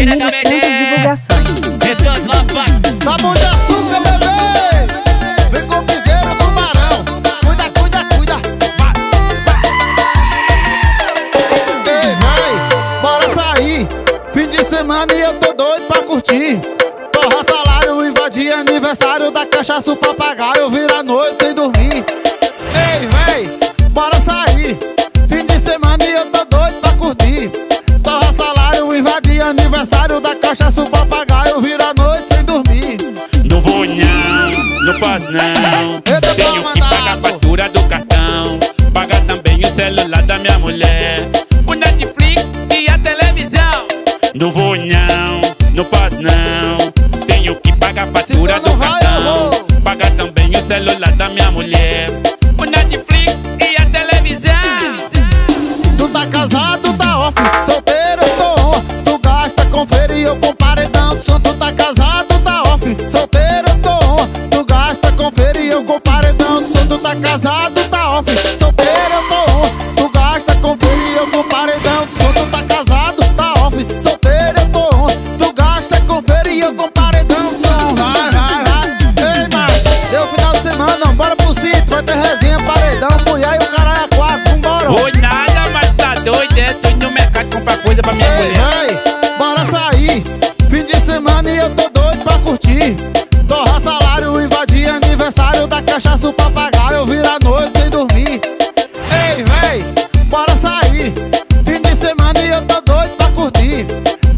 Admiro Santos Divulgações. Sabão de açúcar, bebê! Vem com piseiro do barão. Cuida, cuida, cuida. Vai, vai. Ei, mãe, bora sair. Fim de semana e eu tô doido pra curtir. Torra salário, invadir aniversário da cachaça, o papagaio virar. celular da minha mulher. Fim de semana e eu tô doido pra curtir.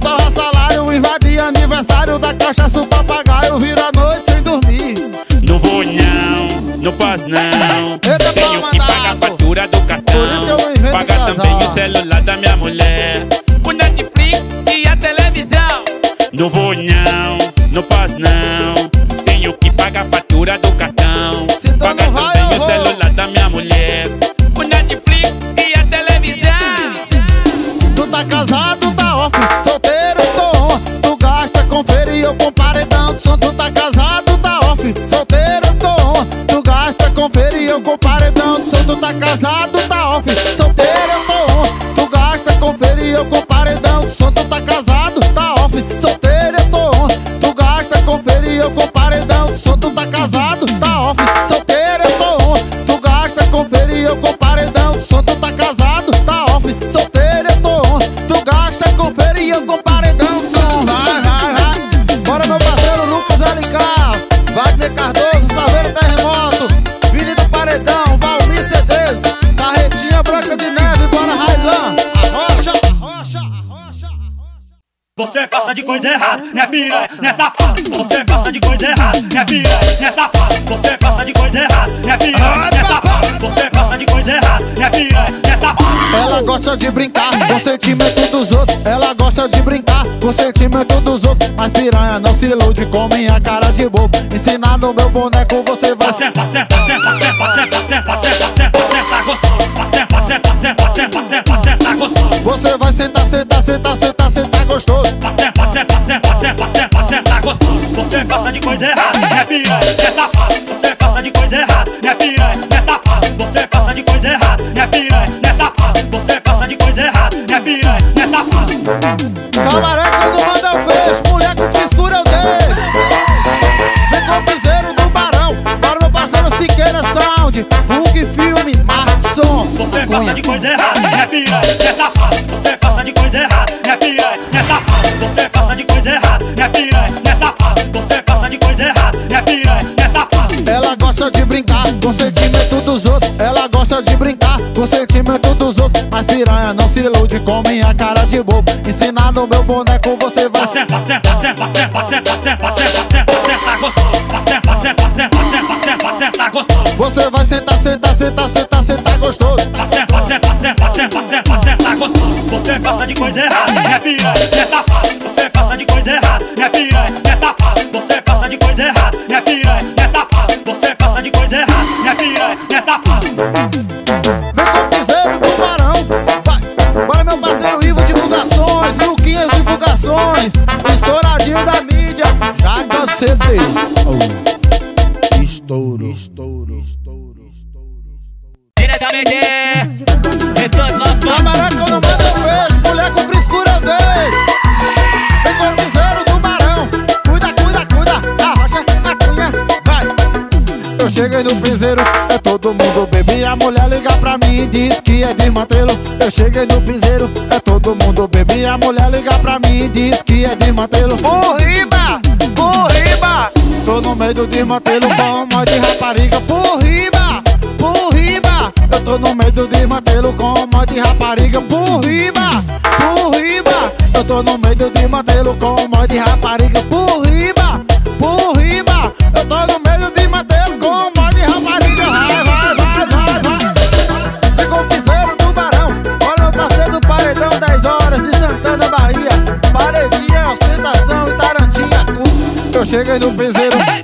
Torra salário, invadir aniversário da caixa super 干啥？perto dos outros Mas piranha não se ilude com minha cara de bobo ensinado meu boneco você vai gostoso gostoso Você vai sentar, sentar, sentar, sentar, sentar gostoso gostoso Você gosta de coisa errada, é piranha, é safado sentimento dos outros Mas piranha não se ilude, com minha cara de bobo Ensinar no meu boneco você vai Acerta, acerta, acerta, acerta, acerta, acerta, acerta, acerta, gostoso Acerta, acerta, acerta, acerta, acerta, gostoso Você vai sentar, sentar, sentar, sentar, sentar gostoso Acerta, acerta, acerta, acerta, acerta, acerta, gostoso Você gosta de coisa errada, é piranha, é safado Estouro. Estouro. Estouro. Estouro. Diretamente. Camará que eu não mando eu vejo. Mulher com frescura eu deixo. Vem com o piseiro do barão. Cuida, cuida, cuida. rocha, a cunha. Vai. Eu cheguei no piseiro. É todo mundo bebê. A mulher liga pra mim e diz que é de mantelo. Eu cheguei no piseiro. É todo mundo bebê. A mulher liga pra mim e diz que é de mantelo. Porriba! Tô no meio do desmantelo um mas de rapariga por riba, por riba. Eu tô no meio do desmantelo com mais de rapariga por riba, por riba. Eu tô no meio do desmantelo com mais de rapariga por riba, por riba. Eu tô no meio do desmantelo com mais de rapariga. Vai, vai, vai, vai, vai. Chegou o piseiro do barão, olha o parceiro do paredão, 10 horas de Santana, Bahia. Paredinha, é ostentação e tarantinha. Eu cheguei no piseiro.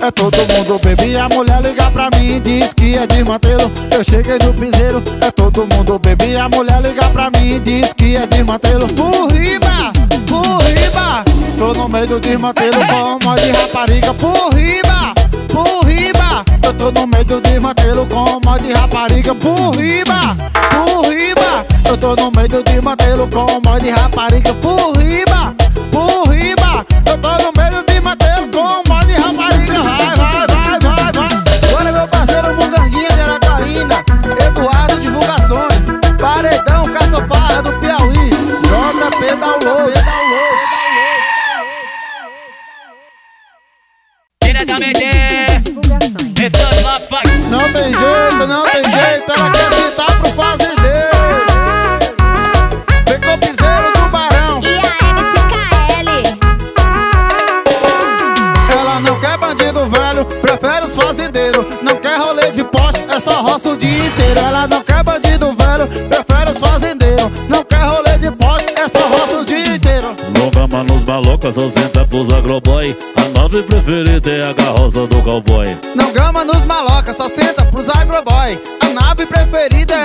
É todo mundo Baby, a mulher liga pra mim e diz que é desmantelo. Eu cheguei do piseiro, é todo mundo Baby, a mulher liga pra mim e diz que é desmantelo. Por riba, por riba Tô no meio do desmantelo, com de rapariga Por riba, por riba Eu tô no meio do desmantelo, com de rapariga Por riba, por riba Eu tô no meio do desmantelo, com de rapariga Por riba cowboy. Não gama nos malocas, só senta pros agroboy. A nave preferida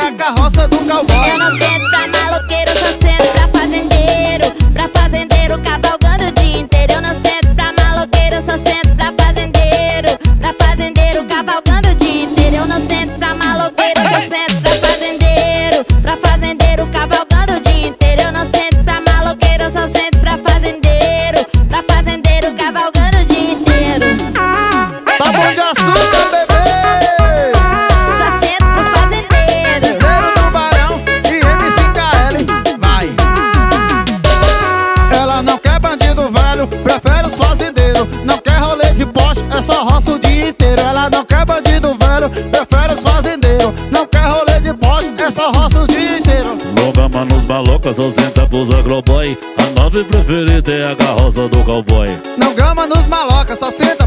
carioca, só senta blusa globói. A nave preferida é a carroça do cowboy. Não gama nos malocas, só senta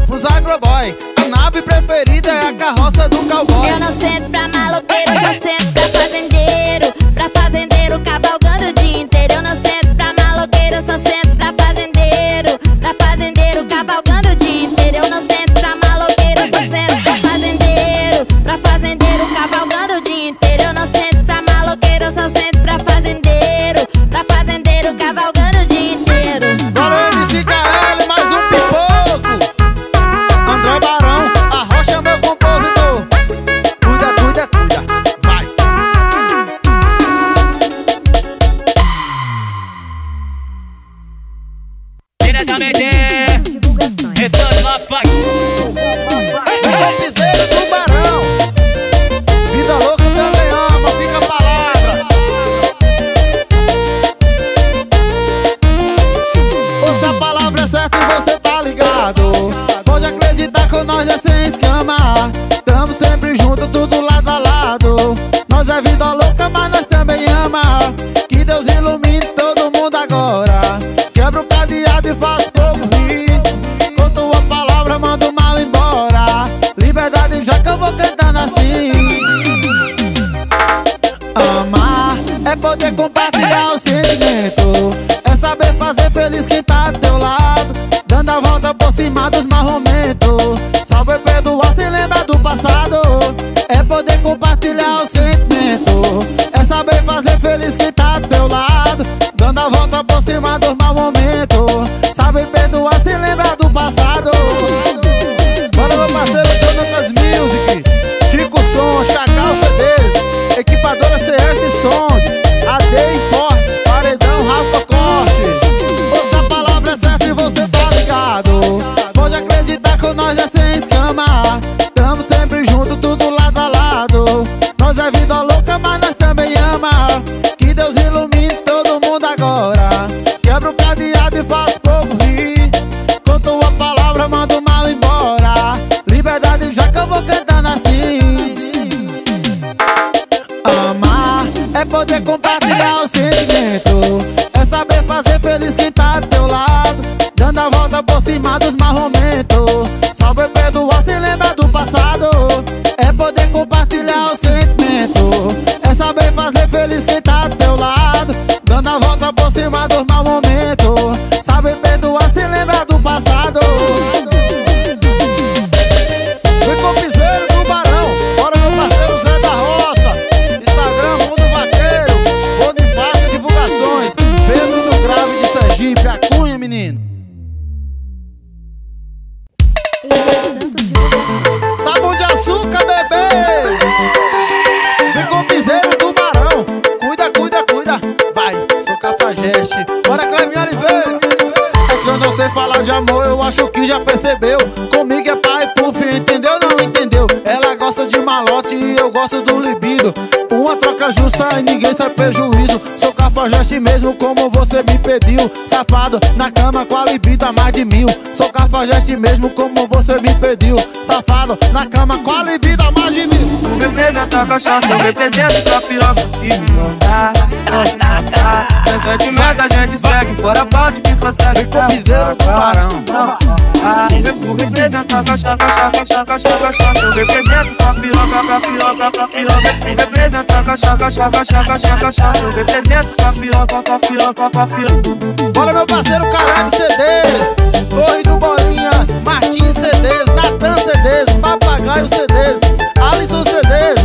Safado, na cama com a libido mais de mil. Sou cafajeste mesmo como você me pediu Safado, na cama com a libido mais de mil. Tu representa cachaça, eu represento tua piroca. Se me mandar, Sem sentimento a gente segue Fora parte que consegue Vem com piseiro do Barão Tu representa a cachaça, cachaça, cachaça, cachaça, cachaça Eu represento tua piroca, tua piroca, tua piroca representa a cachaça, cachaça, cachaça, cachaça, cachaça Eu represento tua piroca, tua piroca, tua piroca Bora meu parceiro Caleb CDs Torre do Bolinha, Martins CDs, Natan CDs, Papagaio CDs, Alisson CDs,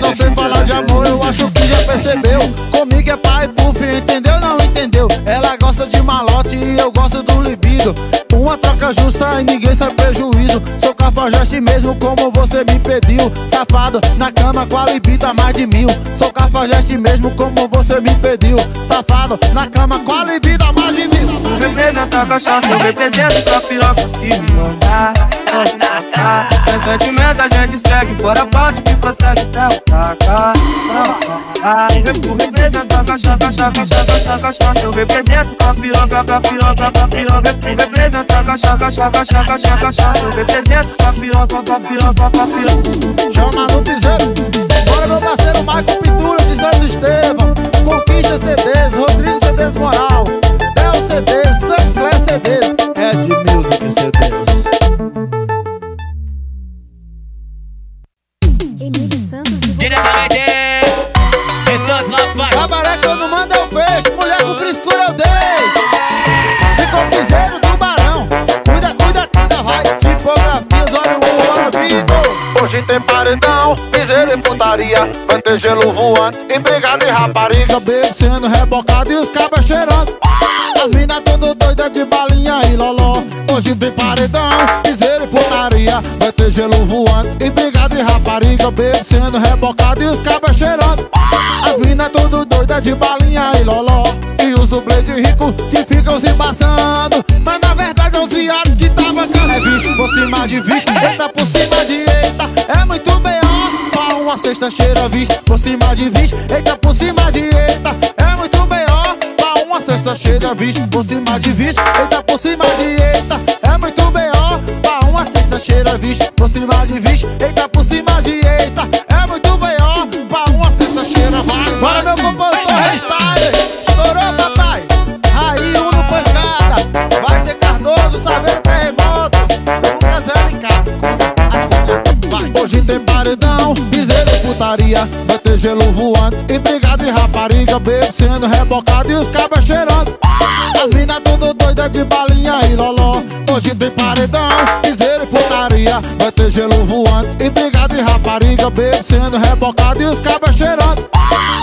não sei falar de amor, eu acho que já percebeu. Comigo é pai, puff, entendeu? Não entendeu? Ela gosta de malote e eu gosto do libido. Uma troca justa e ninguém sai prejuízo. Sou cafajeste mesmo como você me pediu. Safado, na cama com a mais de mil. Sou cafajeste mesmo como você me pediu. Safado, na cama com a mais de mil. Tu representa cachaça, eu represento tua piroca. Se me mandar, sentimento a gente segue Fora parte consegue Até o taca Tu representa a cachaça, cachaça, cachaça, cachaça, cachaça Eu represento tua piroca, tua piroca, tua piroca Tu representa a cachaça, cachaça, cachaça, cachaça, cachaça Eu represento tua piroca, tua piroca, tua piroca Chama no piseiro. Bora meu parceiro Michael Pintura de Santo Estevão putaria Vai ter gelo voando, e rapariga. Bebo sendo rebocado e os cabas cheirando As minas tudo doida de balinha e loló. Hoje tem paredão, piseiro e putaria. Vai ter gelo voando, e rapariga. Bebo sendo rebocado e os cabas cheirando As minas tudo doida de balinha e loló. E os dublês de rico que ficam se passando. Mas na verdade é os viados que tava cano É bicho por cima de bicho, eita por cima de eita uma sexta cheira bicho Por cima de bicho, eita por cima de eita É muito B.O. pra uma sexta cheira bicho Por cima de bicho, eita por cima de eita É muito B.O. pra uma sexta cheira bicho Por cima de bicho, eita por cima de gelo voando, embrigado e rapariga Bebo sendo rebocado e os cabas cheirando. As minas tudo doida de balinha e loló Hoje tem paredão, piseiro e putaria. Vai ter gelo voando, embrigado e rapariga Bebo sendo rebocado e os cabas cheirando.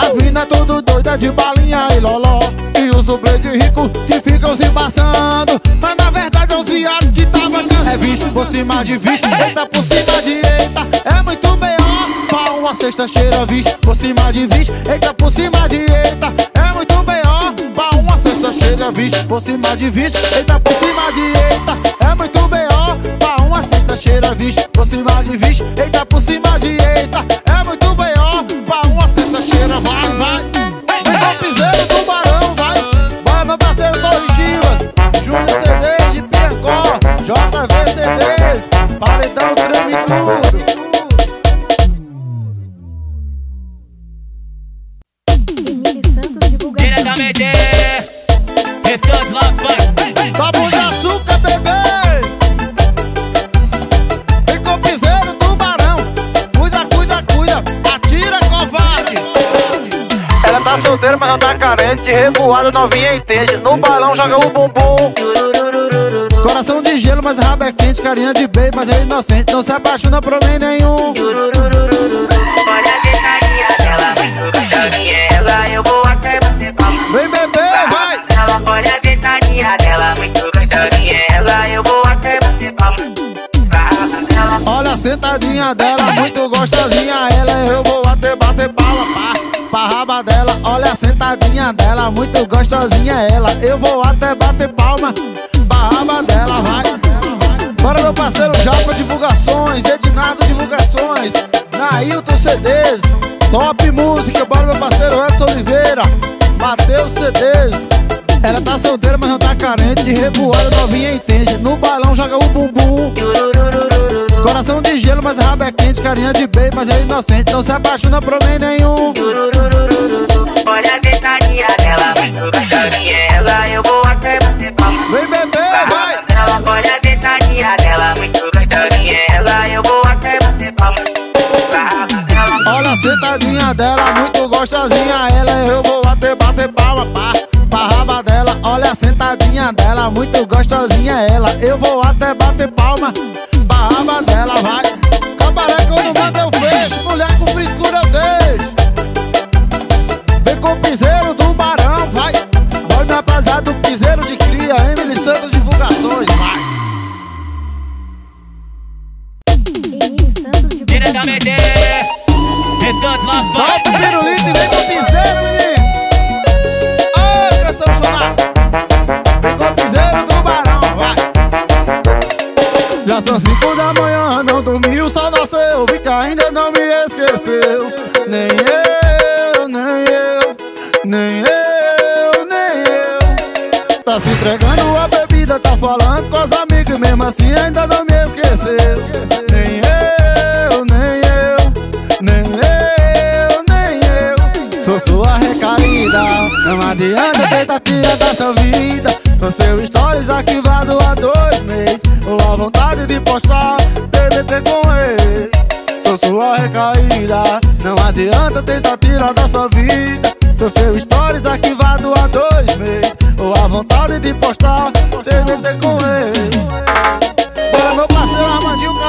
As minas tudo doida de balinha e loló E os dublês de rico que ficam se passando. Mas na verdade é os viados que tava É visto por cima de visto, eita por cima de eita. É muito uma sexta cheira visto Por cima de visto, eita por cima de eita É muito B.O. pra uma sexta cheira visto Por cima de visto, eita por cima de eita É muito B.O. pra uma sexta cheira visto Por cima de visto, eita por cima de eita É muito carente Revoada, novinha entende No balão joga o bumbum. Coração de gelo, mas rabo é quente Carinha de bem, mas é inocente. Não se apaixona por homem nenhum. Olha a gritaria dela, muito ela, eu vou até. Vem, bebê, vai. Olha a sentadinha dela, muito gostosinha ela. Eu vou até bater bala pá, pra raba sentadinha dela, muito gostosinha ela. Eu vou até bater palma pra raba dela, vai. Bora meu parceiro Japa Divulgações, Ednardo Divulgações Nailton CDs, Top Música Bora meu parceiro Edson Oliveira Mateus CDs ela tá solteira, mas não tá carente Revoada, novinha entende. No balão joga o bumbum. Coração de gelo, mas rabo é quente Carinha de bem, mas é inocente Não se apaixona por homem nenhum sentadinha dela, muito gostosinha ela. Eu vou até bater palma pra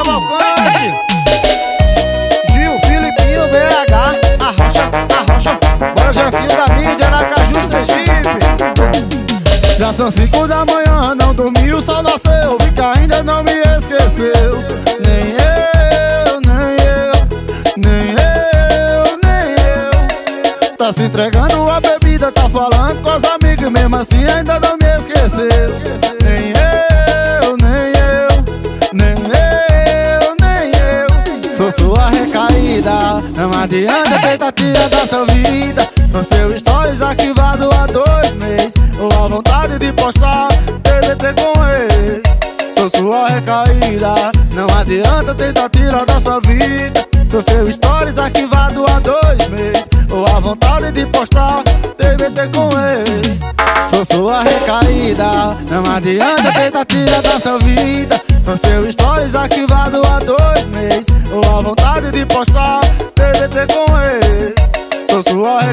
Cavalcante. Gil, Filipinho, BH Arrocha, arrocha. Bora Jefinho da mídia, Aracaju, Sergipe. Já são cinco da manhã, não dormiu, só nasceu. Vi que ainda não me esqueceu. Nem eu, nem eu, nem eu, nem eu. Tá se entregando a bebida, tá falando com os amigos Mesmo assim ainda não adianta tentar tirar da sua vida. Sou seu stories arquivado há dois meses. Ou a vontade de postar TBT com eles. Sou sua recaída Não adianta tentar tirar da sua vida. Sou seu stories arquivado há dois meses. Ou a vontade de postar TBT com eles. Sou sua recaída Não adianta tentar tirar da sua vida. Sou seu stories arquivado há dois meses. Ou a vontade de postar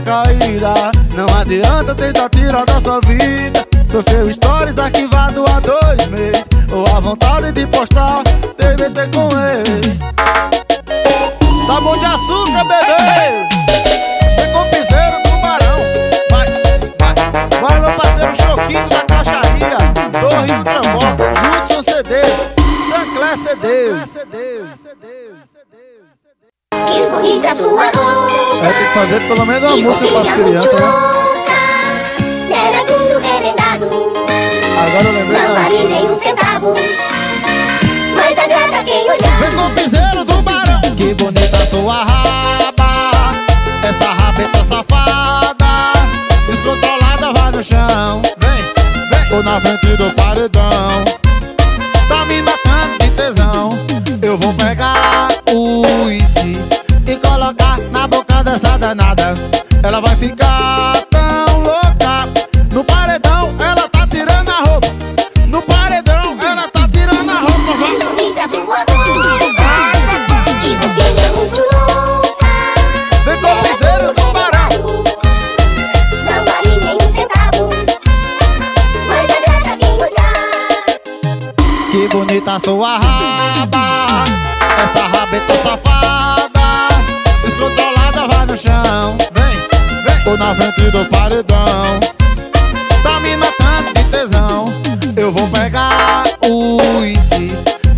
recaída Não adianta tentar tirar da sua vida. Sou seu stories arquivado há dois meses. Ou a vontade de postar TBT com eles. Tá bom de açúcar, bebê? Vem com piseiro do barão Vai, vai Bora meu parceiro Choquinho da Caixaria. Torre Ultramoto Judson CDs Sancler CDs Que bonita sua boca. É, tem que fazer pelo menos uma música para as crianças, né? Que bonita sua raba Essa rabeta safada. Descontrolada vai no chão. Vem, vem. Tô na frente do paredão. Tá me matando de tesão. Eu vou pegar o uísque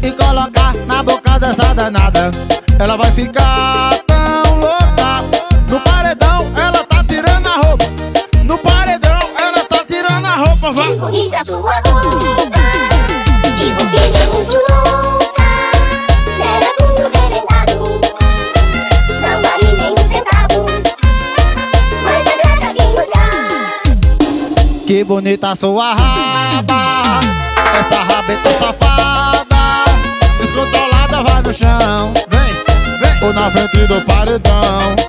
E colocar na boca dessa danada. Ela vai ficar bonita sua raba. Essa rabeta safada. Descontrolada vai no chão. Vem, vem. Ou na frente do paredão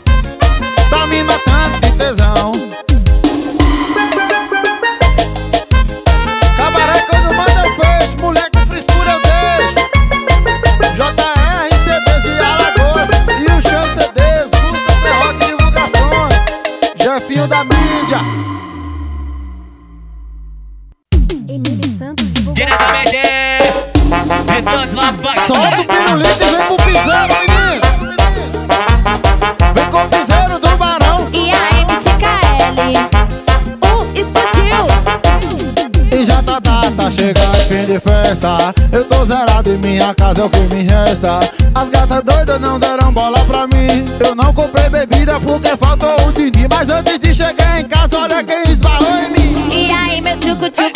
aí meu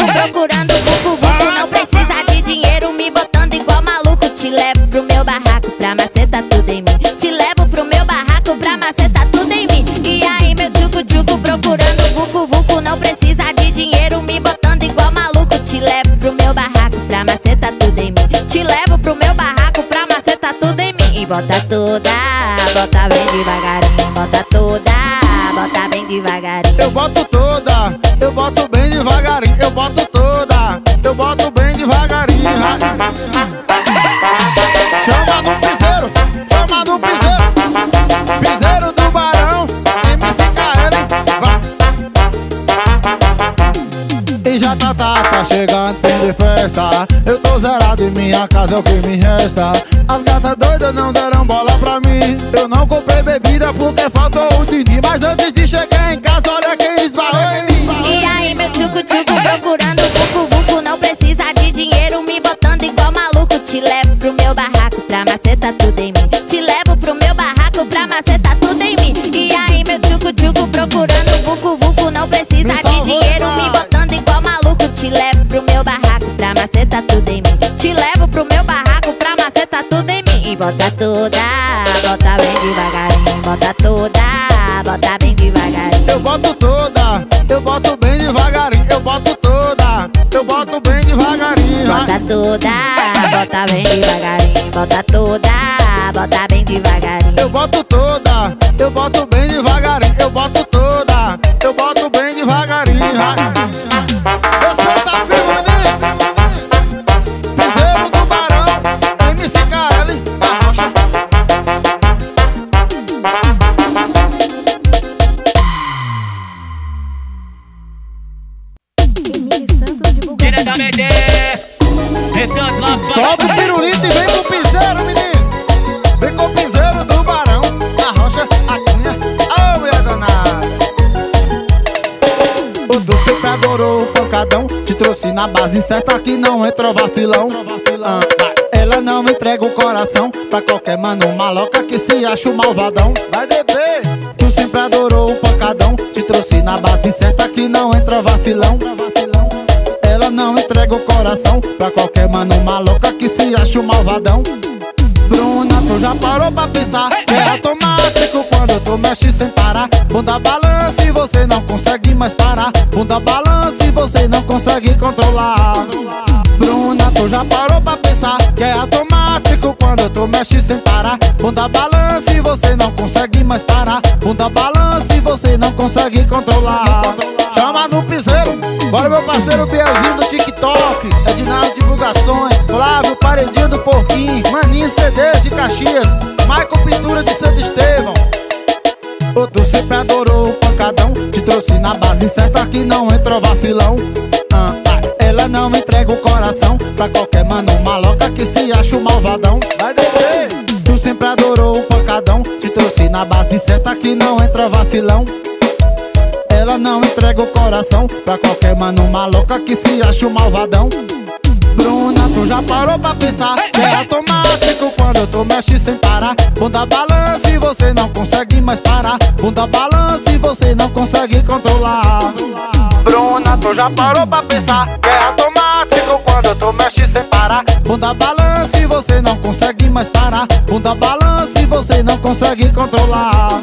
é o que me resta. As gatas doidas não deram bola pra mim. Eu não comprei bebida porque faltou o din Mas antes de chegar em casa, olha quem esbarrou E aí meu tchucu-tchucu procurando vucu vucu Não precisa de dinheiro me botando igual maluco. Te levo pro meu barraco pra maceta tudo em mim. Te levo pro meu barraco pra maceta tudo em mim. E aí meu tchucu-tchucu procurando vucu vucu Não precisa de dinheiro me botando igual maluco. Te levo pro meu barraco pra maceta tudo em mim. Te levo bota toda, bota bem devagarinho Bota toda, bota bem devagarinho Eu boto toda, eu boto bem devagarinho Eu boto toda, eu boto bem devagarinho Bota toda, bota bem devagarinho. Bota toda, bota bem devagarinho. Eu boto toda, eu boto certa que não entrou vacilão. Ah, Ela não entrega o coração Pra qualquer mano maloca que se acha o malvadão. Vai beber. Tu sempre adorou o pancadão Te trouxe na base certa que não entra vacilão. Ela não entrega o coração Pra qualquer mano maloca que se acha o malvadão. Bruna, tu já parou pra pensar? É automático quando tu mexe sem parar. Bunda balança e você não consegue mais parar. Bunda balança e você não consegue controlar. Bruna, tu já parou pra pensar que é automático quando tu mexe sem parar. Bunda balança e você não consegue mais parar. Bunda balança e você não consegue controlar. Chama no piseiro, bora meu parceiro Bielzinho do TikTok. Edinaldo Divulgações, Flávio Paredinho do Porquinho. Maninho CDs de Caxias, Michael Pintura de Santo Estevão O tu sempre adorou o pancadão Te trouxe na base certa que não entrou vacilão. Ah, ah, Ela não entrega o coração Pra qualquer mano maluco malvadão. Vai descer. Tu sempre adorou o pancadão Te trouxe na base certa que não entra vacilão. Ela não entrega o coração Pra qualquer mano maluca que se acha o malvadão Bruna, tu já parou pra pensar? Que é automático quando eu tô mexe sem parar. Bunda balança e você não consegue mais parar. Bunda balança e você não consegue controlar. Bruna, tu já parou pra pensar? Que é automático quando eu tô mexe sem parar. Bunda balança e você não consegue mais parar. Bunda balança e você não consegue controlar